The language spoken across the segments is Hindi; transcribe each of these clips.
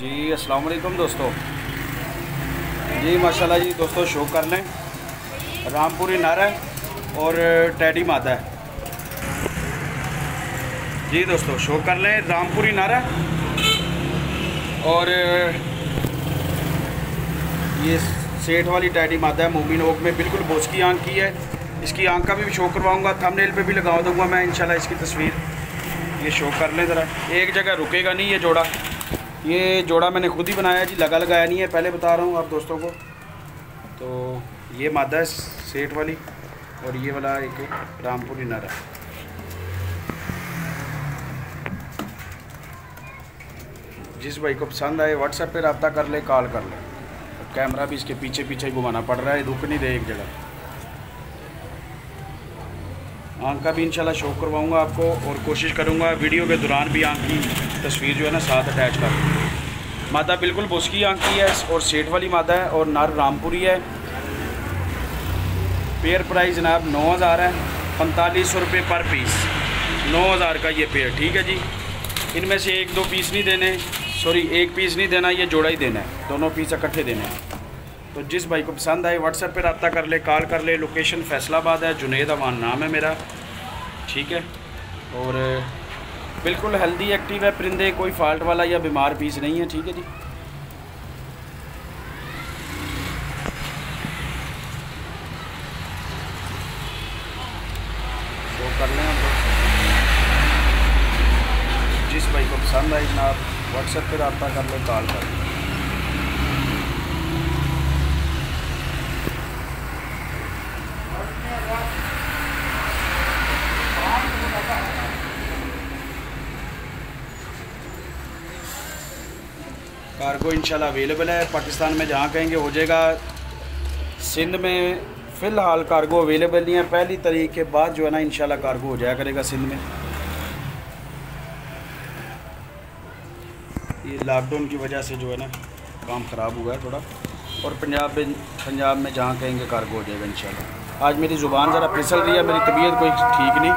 जी अस्सलाम वालेकुम दोस्तों। जी, माशाल्लाह जी, दोस्तों, शो कर लें। रामपुरी नर और टैडी मादा है। जी, दोस्तों, शो कर लें। रामपुरी नर और ये सेठ वाली टैडी मादा है, मोमिन ओक में बिल्कुल बोस की आँख की है। इसकी आँख का भी शो करवाऊँगा थंबनेल पे भी लगा दूँगा मैं, इंशाल्लाह इसकी तस्वीर। ये शो कर लें ज़रा। एक जगह रुकेगा नहीं ये जोड़ा। ये जोड़ा मैंने खुद ही बनाया जी, लगा लगाया नहीं है, पहले बता रहा हूँ आप दोस्तों को। तो ये मादा है सेठ वाली और ये वाला एक रामपुरी नर है जिस भाई को पसंद आए व्हाट्सएप पे रब्ता कर ले कॉल कर ले। कैमरा भी इसके पीछे पीछे घुमाना पड़ रहा है, रुक नहीं रहे एक जगह। आँख का भी इंशाल्लाह शो करवाऊँगा आपको और कोशिश करूँगा, वीडियो के दौरान भी आँख की तस्वीर जो है ना, साथ अटैच कर। मादा बिल्कुल बुस्की आँख की है, और सेठ वाली मादा है, और नर रामपुरी है। पेयर प्राइस जनाब नौ हज़ार है, पैंतालीस सौ रुपये पर पीस नौ हज़ार का ये पेयर ठीक है जी? इनमें से एक दो पीस नहीं देने सॉरी एक पीस नहीं देना, ये जोड़ा ही देना है। दोनों पीस इकट्ठे देने हैं। तो जिस भाई को पसंद आए व्हाट्सएप पे रब्ता कर ले कॉल कर ले लोकेशन फैसलाबाद है, जुनेद अवान नाम है मेरा, ठीक है? और बिल्कुल हेल्दी एक्टिव है, परिंदे, कोई फॉल्ट वाला या बीमार पीस नहीं है, ठीक है जी। तो कर लें जिस भाई को पसंद आई जनाब व्हाट्सएप पर रब्ता कर लें कॉल कर। लें कार्गो इंशाल्लाह अवेलेबल है। पाकिस्तान में जहाँ कहेंगे हो जाएगा। सिंध में फ़िलहाल कार्गो अवेलेबल नहीं है। पहली तारीख के बाद जो है ना इंशाल्लाह कार्गो हो जाया करेगा सिंध में। ये लॉकडाउन की वजह से जो है ना काम ख़राब हुआ है थोड़ा। और पंजाब में पंजाब में जहाँ कहेंगे कार्गो हो जाएगा इंशाल्लाह आज मेरी ज़ुबान ज़रा फिसल रही है, मेरी तबीयत कोई ठीक नहीं।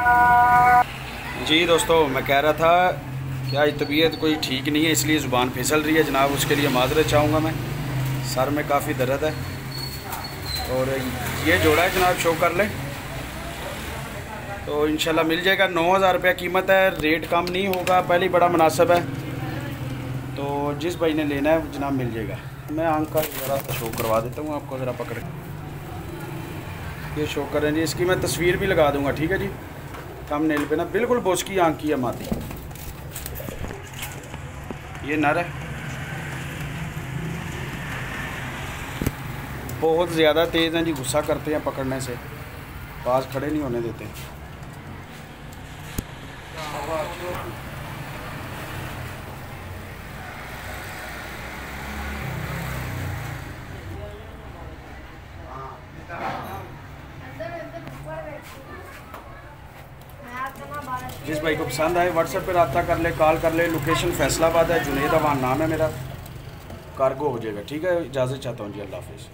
जी दोस्तों, मैं कह रहा था क्या आज तबीयत कोई ठीक नहीं है, इसलिए ज़ुबान फिसल रही है। जनाब, उसके लिए माजरत चाहूँगा मैं। सर में काफ़ी दर्द है। और ये जोड़ा है जनाब शो कर ले। तो इंशाल्लाह मिल जाएगा। नौ हज़ार रुपया कीमत है रेट कम नहीं होगा। पहले बड़ा मुनासब है। तो जिस भाई ने लेना है, जनाब मिल जाएगा। मैं आँख का ज़रा शो करवा देता हूँ आपको, ज़रा पकड़ ये शो करें जी इसकी मैं तस्वीर भी लगा दूँगा, ठीक है जी? कम नेल पे ना, बिल्कुल बोस की आँख की है माती ये नर है। बहुत ज़्यादा तेज़ हैं जी, गुस्सा करते हैं पकड़ने से। पास खड़े नहीं होने देते। जिस भाई को पसंद आए व्हाट्सएप पर रब्ता कर ले कॉल कर ले लोकेशन फैसलाबाद है, जुनेद अवान नाम है मेरा। कारगो हो जाएगा, ठीक है? इजाज़त चाहता हूँ जी, अल्लाह हाफिज़।